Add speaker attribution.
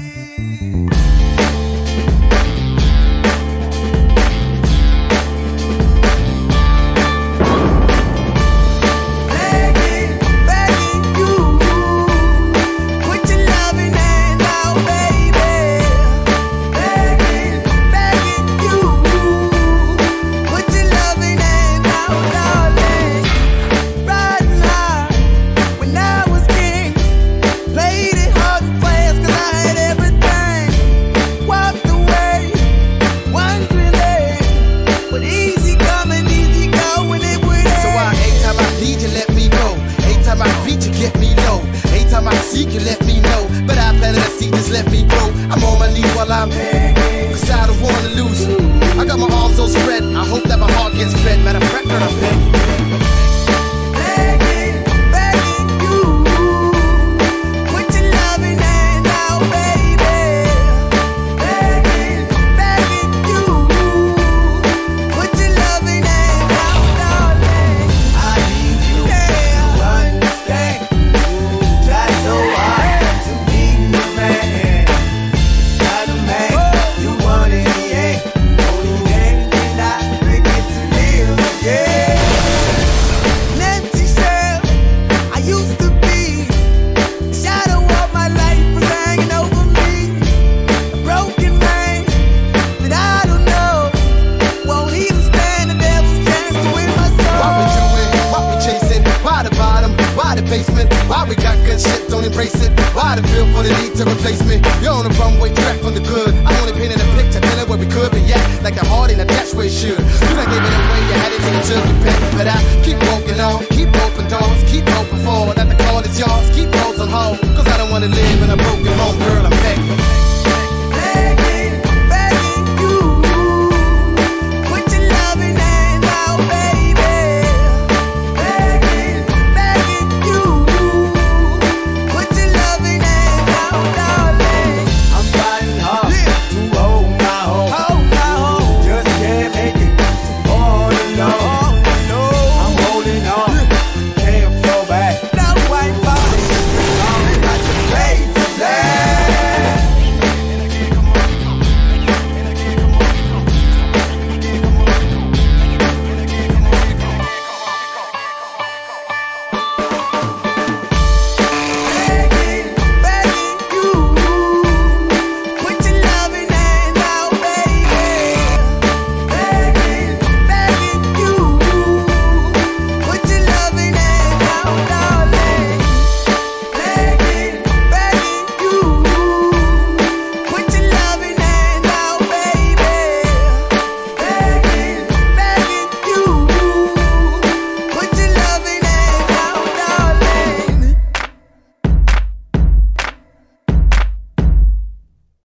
Speaker 1: away.
Speaker 2: While I'm Cause I don't wanna lose. I got my arms so spread. I hope that my heart gets fed. Basement? Why we got good shit? Don't embrace it. Why the feel for the need to replace me? You're on the runway track from the good. I only painted a picture, telling where we could be yeah, Like a heart in a where it should. You done gave it away, you had it took you back. But I keep walking on, keep open doors, keep open forward. That the call is yours, keep those on hold. Cause I don't wanna live in a broken